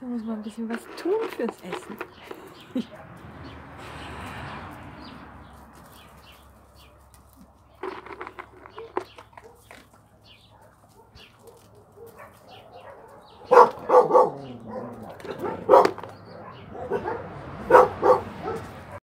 Da muss man ein bisschen was tun fürs Essen.